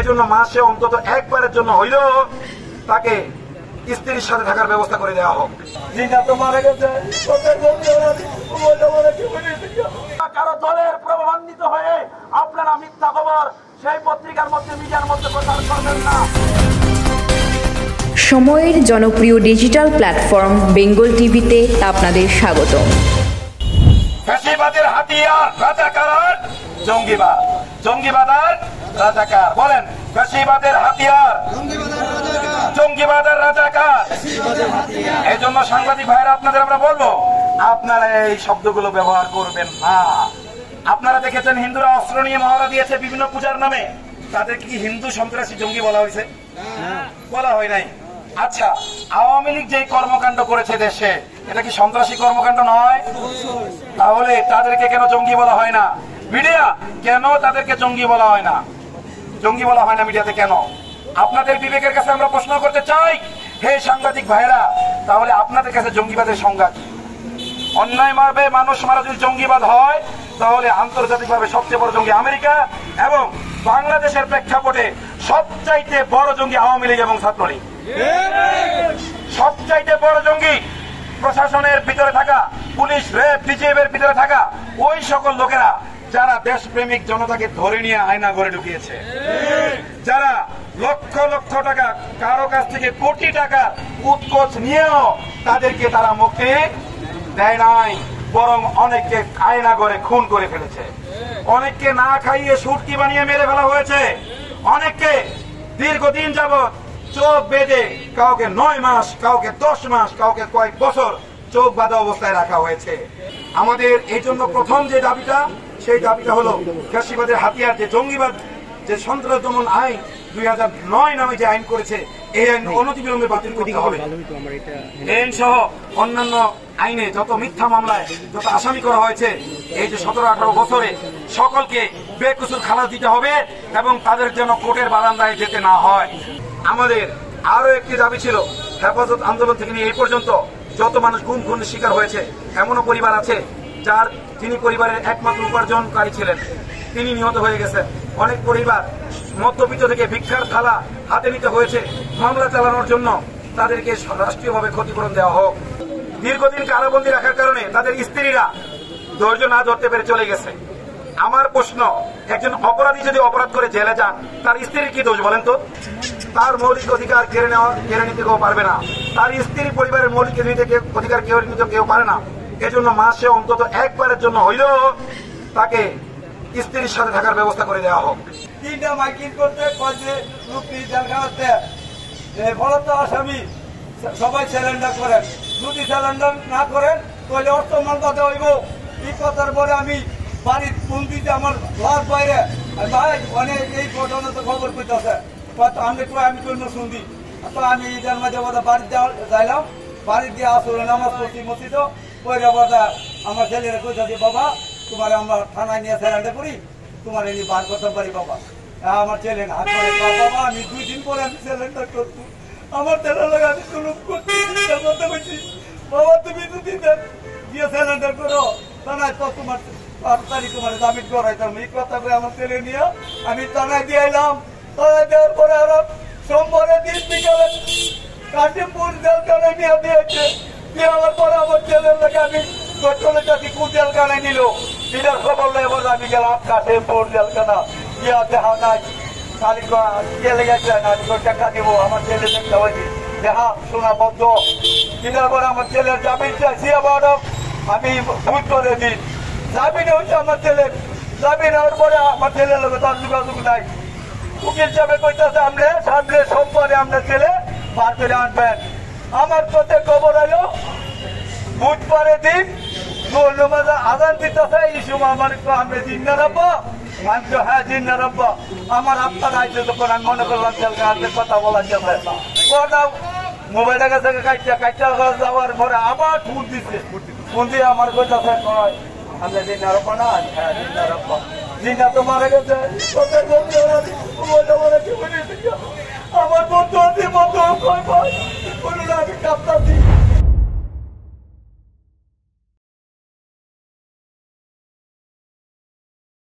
এজন্য মাসে অন্তত একবারের জন্য হইলেও তাকে স্ত্রীর সাথে থাকার ব্যবস্থা করে দেওয়া হোক। মারা গেছে। কারও দলের প্রভাবান্বিত হয়ে আপনারা মিথ্যা খবর সেই পত্রিকার মধ্যে মিডিয়ার মধ্যে প্রচার করবেন না। সময়ের জনপ্রিয় ডিজিটাল প্ল্যাটফর্ম বেঙ্গল টিভিতে আপনাদের স্বাগতম। ফ্যাসিবাদের হাতিয়ার রাজাকার জঙ্গিবাদ। জঙ্গিবাদ আর রাজাকার, বলেন ফ্যাসিবাদের হাতিয়ার। জঙ্গিবাদ আর রাজাকার। এই জন্য সাংবাদিক ভাইরা আপনাদের আমরা বলব, আপনারা এই শব্দগুলো ব্যবহার করবেন না। আপনারা দেখেছেন, হিন্দুরা অস্ত্র নিয়ে মহড়া দিয়েছে বিভিন্ন পূজার নামে। তাদের কি হিন্দু সন্ত্রাসী জঙ্গি বলা হয়েছে? বলা হয় নাই। আচ্ছা আওয়ামী লীগ যে কর্মকাণ্ড করেছে দেশে, এটা কি সন্ত্রাসী কর্মকাণ্ড নয়? তাহলে তাদেরকে কেন জঙ্গি বলা হয় না? মিডিয়া, কেন তাদেরকে জঙ্গি বলা হয় না? জঙ্গি বলা হয় না মিডিয়াতে কেন? আপনাদের বিবেকের কাছে আমরা প্রশ্ন করতে চাই। হে সাংবাদিক ভাইরা তাহলে আপনাদের কাছে জঙ্গিবাদের সংজ্ঞা কি? অন্যায় মারবে, মানুষ মারা যদি জঙ্গিবাদ হয়, তাহলে আন্তর্জাতিকভাবে সবচেয়ে বড় জঙ্গি আমেরিকা এবং বাংলাদেশের প্রেক্ষাপটে সবচাইতে বড় জঙ্গি আওয়ামী লীগ এবং ছাত্রলীগ। সবচাইতে বড় জঙ্গি প্রশাসনের ভিতরে থাকা, পুলিশ ডিজিএফ এর ভিতরে থাকা ওই সকল লোকেরা যারা দেশপ্রেমিক জনতাকে ধরে নিয়ে আয়না ঘরে ঢুকিয়েছে, যারা লক্ষ লক্ষ টাকা কারও কাছ থেকে কোটি টাকা উৎকোচ নিয়েও তাদেরকে তারা মুক্তি দেয় নাই, বরং অনেককে আয়না করে খুন করে ফেলেছে। অনেককে না খাইয়ে সুটকি বানিয়ে মেরে ফেলা হয়েছে। অনেককে দীর্ঘদিন যাবৎ চোখ বেঁধে কাউকে নয় মাস, কাউকে দশ মাস, কাউকে কয়েক বছর চোখ বাঁধা অবস্থায় রাখা হয়েছে। আমাদের এই জন্য প্রথম যে দাবিটা সেই দাবিটা হলো ফ্যাসিবাদের হাতিয়ার যে জঙ্গিবাদ যে সন্ত্রাস দমন আইন দুই হাজার নয় নামে যে আইন করেছে এই আইন অনতিবিলম্বে বাতিল করতে হবে। আইন সহ অন্যান্য আইনে যত মিথ্যা মামলায় যত আসামি করা হয়েছে এই যে সতেরো আঠারো বছরে সকলকে বেকসুর খালাস দিতে হবে এবং তাদের যেন কোর্টের বারান্দায় যেতে না হয়। আমাদের আরও একটি দাবি ছিল হেফাজত আন্দোলন থেকে নিয়ে এই পর্যন্ত যত মানুষ গুম খুনের শিকার হয়েছে এমনও পরিবার আছে যার তিনি পরিবারের একমাত্র উপার্জনকারী ছিলেন, তিনি নিহত হয়ে গেছেন। অনেক পরিবার মধ্যবিত্ত থেকে ভিক্ষার থালা হাতে নিতে হয়েছে, মামলা চালানোর জন্য তাদেরকে রাষ্ট্রীয়ভাবে ক্ষতিপূরণ দেওয়া হোক। দীর্ঘদিন কারাবন্দী রাখার কারণে তাদের স্ত্রীরা ধৈর্য না ধরতে পেরে চলে গেছে। আমার প্রশ্ন, একজন অপরাধী যদি অপরাধ করে জেলে যান, তার স্ত্রীর কি দোষ বলেন তো? তার মৌলিক অধিকার কেড়ে নেওয়া কেড়ে নিতে কেউ পারবে না। তার স্ত্রী পরিবারের মৌলিক অধিকার কেউ নিতে কেউ পারে না। এজন্য মাসে অন্তত একবারের জন্য হইলেও তাকে স্ত্রীর সাথে থাকার ব্যবস্থা করে দেওয়া হোক। তিনটা মাইকিং করতে আসামি, সবাই স্যালেন্ডার করেন। যদি স্যালেন্ডার না করেন, তাহলে অর্থ মন্ত্রতে হইব। এই কথার পরে আমি বাড়ির ফোন দিতে আমার লাশ বাইরে। ভাই, অনেক এই ঘটনা তো খবর পেতেছে আমি তো আমি জন্য শুনছি তো আমি মাঝে বোধহয় বাড়িতে যাইলাম। বাড়ি দিয়ে আসলে নামাজ পড়ছি মসজিদ বাবা আমার ছেলেরা কইতাছে বাবা তোমার আমরা থানায় নিয়ে স্যালেন্ডার করি তোমার এনে বার করতে পারি বাবা। আমার ছেলে হাত করে "বাবা, আমি দুই দিন পরে আমি স্যালেন্ডার করছি আমার ছেলের লোক আমি তুলুপ করছি পারছি বাবা তুমি দুদিন দিয়ে স্যালেন্ডার করো থানায় তো তোমার তাড়াতাড়ি তোমার জামিন করাইতাম এই কথা করে আমার ছেলে নিয়ে আমি থানায় দিয়ে এলাম। থানায় দেওয়ার পরে আরও সোমবারে দিন বিকালে কাশিমপুর জেলখানায় নিয়ে দিয়েছে। দেওয়ার পরে আমার ছেলের লোক আমি পেট্রোলের কাছে কোন জেলখানায় নিল? দিনের খবর নেই আমি গেলাম কাশিমপুর জেলখানা। ইয়া দেখা নাই। খালি জেলে গেছে না আমি টাকা দিব, আমার ছেলে দেখতে হয়েছে দেখা শোনা বদ্ধ দিনের পরে আমার ছেলের জামিন চাইছি আবার। আমি ভুল করে দিই জামিন হচ্ছে আমার ছেলে জামিন হওয়ার পরে আমার ছেলের লোক তার যোগাযোগ নাই। উকিল সাহেব কইতাছে আমরা সামনে সোমবারে আমরা ছেলে বার করে আনবেন। আমার পথে খবর এলো বুধবারে দিন এই সময় আমার আমি জিন্না রাব্বা আমি তো হ্যাঁ জিন্না রাব্বা আমার আপনার আইছে তখন আমি মনে করলাম হাতে কথা বলা যাবে। কথা কাছে কাটটা কাটটা যাওয়ার পরে আবার ফোন দিছে। ফোন দিয়ে আমার কথা কয়, আমরা জিন্না রাব্বা না? হ্যাঁ রাব্বা জিন্না তো মারা গেছে। আমার বন্ধু আছে বন্ধু কয়